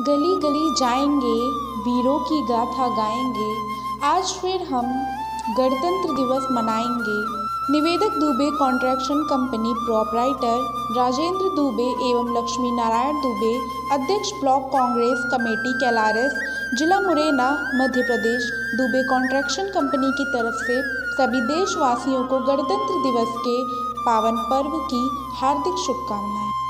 गली गली जाएँगे, वीरों की गाथा गाएँगे। आज फिर हम गणतंत्र दिवस मनाएँगे। निवेदक Dubey construction company proprietor Rajendra Dubey एवं लक्ष्मी नारायण दुबे, अध्यक्ष ब्लॉक कांग्रेस कमेटी कैलारस, जिला मुरैना, मध्य प्रदेश। दुबे कॉन्ट्रैक्शन कंपनी की तरफ़ से सभी देशवासियों को गणतंत्र दिवस के पावन पर्व की हार्दिक शुभकामनाएँ।